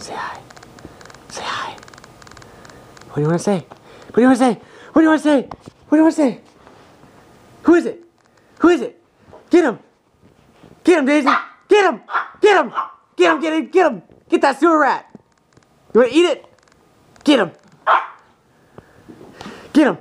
Say hi. Say hi. What do you want to say? What do you want to say? What do you want to say? What do you want to say? Who is it? Who is it? Get him! Get him, Daisy! Get him! Get him! Get him! Get him! Get him! Get that sewer rat! You want to eat it? Get him! Get him!